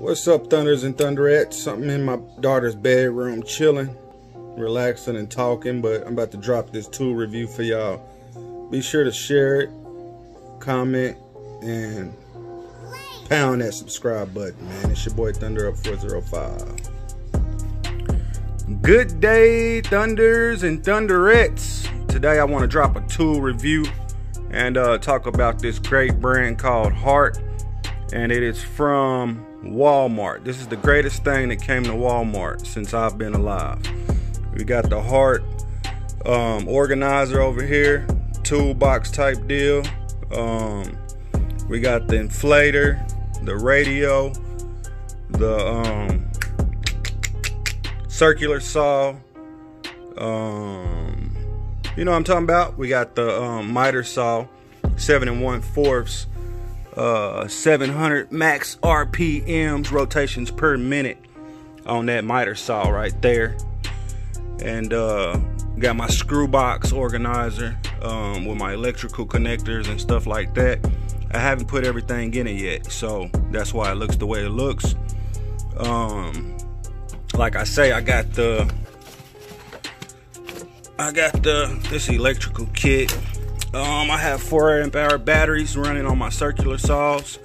What's up, Thunders and Thunderettes? Something in my daughter's bedroom, chilling, relaxing, and talking. But I'm about to drop this tool review for y'all. Be sure to share it, comment, and pound that subscribe button, man. It's your boy Thunder Up 405. Good day, Thunders and Thunderettes. Today I want to drop a tool review and uh, talk about this great brand called Hart, and it is from Walmart. This is the greatest thing that came to Walmart since I've been alive. We got the Hart um, organizer over here, toolbox type deal. Um, we got the inflator, the radio, the um, circular saw. Um, you know what I'm talking about? We got the um, miter saw, seven and one fourths uh, 700 max RPMs, rotations per minute on that miter saw right there. And uh, got my screw box organizer um, with my electrical connectors and stuff like that. I haven't put everything in it yet, so that's why it looks the way it looks. Um, like I say, I got the I got the this electrical kit um, I have 4 amp hour batteries running on my circular saws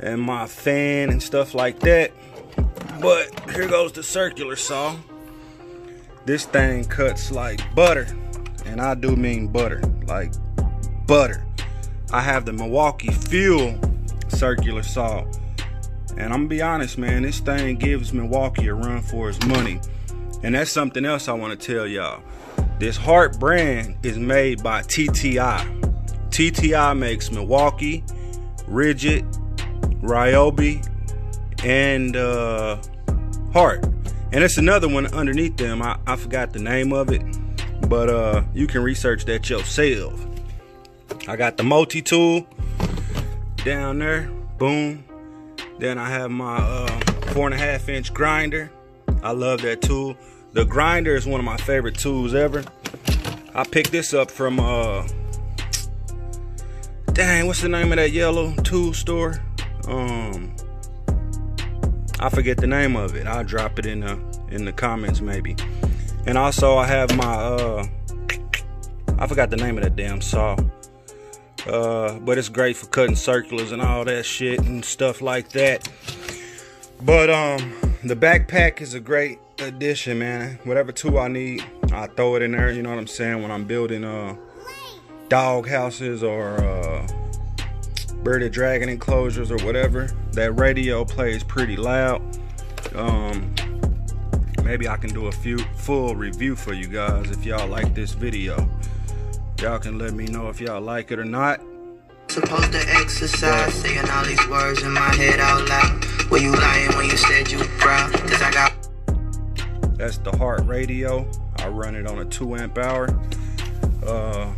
and my fan and stuff like that. But here goes the circular saw. This thing cuts like butter, and I do mean butter, like butter. I have the Milwaukee Fuel circular saw. And I'm gonna be honest, man, this thing gives Milwaukee a run for its money. And that's something else I wanna tell y'all. This Hart brand is made by TTI. TTI makes Milwaukee, Ridgid, Ryobi, and uh, Hart. And it's another one underneath them. I, I forgot the name of it, but uh, you can research that yourself. I got the multi tool down there. Boom. Then I have my uh, four and a half inch grinder. I love that tool. The grinder is one of my favorite tools ever. I picked this up from uh dang, what's the name of that yellow tool store? Um I forget the name of it. I'll drop it in the in the comments maybe. And also I have my uh I forgot the name of that damn saw. Uh, but it's great for cutting circulars and all that shit and stuff like that. But um the backpack is a great addition, man. Whatever tool I need, I throw it in there. You know what I'm saying? When I'm building uh dog houses or uh, bearded dragon enclosures or whatever, that radio plays pretty loud. Um, maybe I can do a few full review for you guys if y'all like this video. Y'all can let me know if y'all like it or not. Supposed to exercise, saying all these words in my head out loud. Were you lying when you said you proud? Cause I got that's the Hart radio. I run it on a two amp hour. Uh,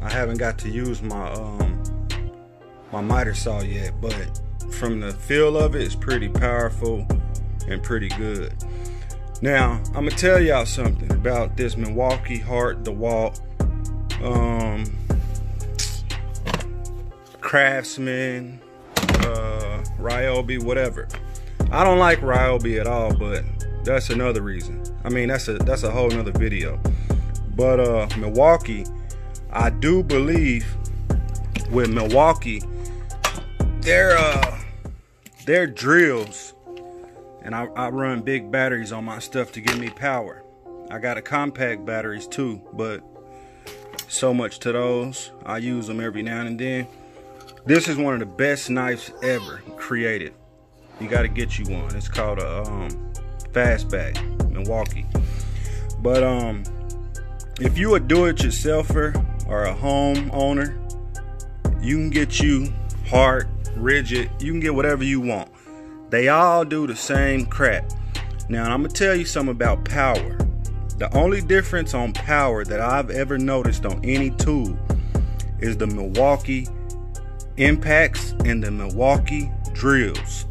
I haven't got to use my um, my miter saw yet, but from the feel of it, it's pretty powerful and pretty good. Now, I'm gonna tell y'all something about this Milwaukee Hart DeWalt um, Craftsman, uh, Ryobi, whatever. I don't like Ryobi at all, but that's another reason. I mean, that's a that's a whole nother video. But uh, Milwaukee, I do believe with Milwaukee, their uh, their drills, and I, I run big batteries on my stuff to give me power. I got a compact batteries too, but so much to those. I use them every now and then. This is one of the best knives ever created. You got to get you one. It's called a um, Fastback, Milwaukee. But um, if you a do-it-yourselfer or a home owner, you can get you Hart, Ridgid. You can get whatever you want. They all do the same crap. Now I'm gonna tell you something about power. The only difference on power that I've ever noticed on any tool is the Milwaukee impacts and the Milwaukee drills.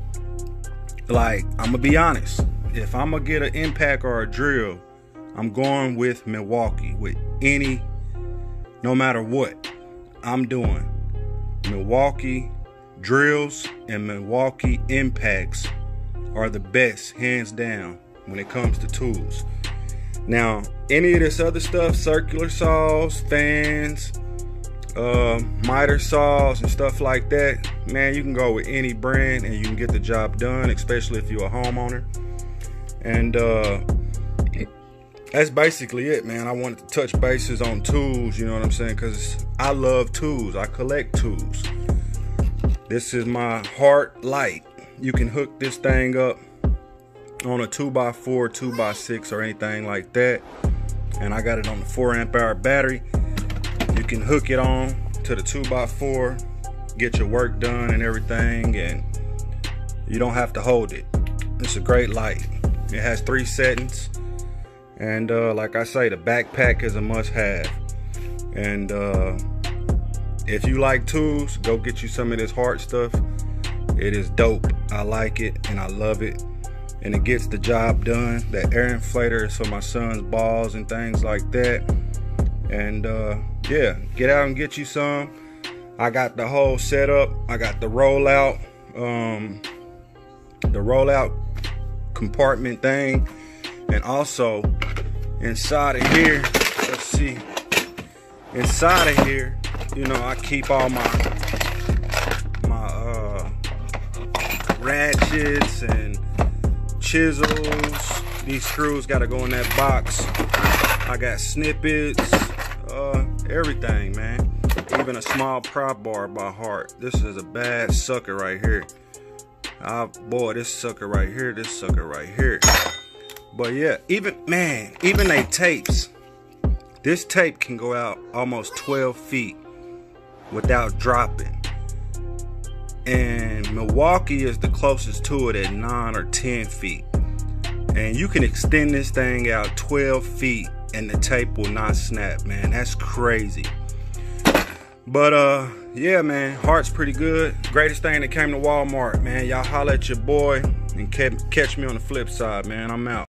Like, I'm gonna be honest if I'm gonna get an impact or a drill, I'm going with Milwaukee with any, no matter what I'm doing. Milwaukee drills and Milwaukee impacts are the best, hands down, when it comes to tools. Now, any of this other stuff, circular saws, fans, uh, miter saws, and stuff like that, man, you can go with any brand and you can get the job done, especially if you're a homeowner. And uh, that's basically it, man. I wanted to touch bases on tools, you know what I'm saying? Because I love tools, I collect tools. This is my Hart Light. You can hook this thing up on a 2x4, 2x6, or anything like that. And I got it on the 4 amp hour battery. Can hook it on to the 2x4, get your work done and everything, and you don't have to hold it. It's a great light. It has three settings. And uh, like I say, the backpack is a must have. And uh, if you like tools, go get you some of this Hart stuff. It is dope. I like it and I love it and it gets the job done. That air inflator is for my son's balls and things like that. And uh, yeah, get out and get you some. I got the whole setup. I got the rollout, um, the rollout compartment thing, and also inside of here. Let's see. Inside of here, you know, I keep all my my uh, ratchets and chisels. These screws got to go in that box. I got snippets, everything, man. Even a small prop bar by Hart. This is a bad sucker right here. Ah, boy, this sucker right here, this sucker right here. But yeah, even, man, even they tapes. This tape can go out almost 12 feet without dropping. And Milwaukee is the closest to it at 9 or 10 feet. And you can extend this thing out 12 feet and the tape will not snap, man. That's crazy. But uh yeah, man, Hart's pretty good. Greatest thing that came to Walmart, man. Y'all holler at your boy and catch me on the flip side, man. I'm out.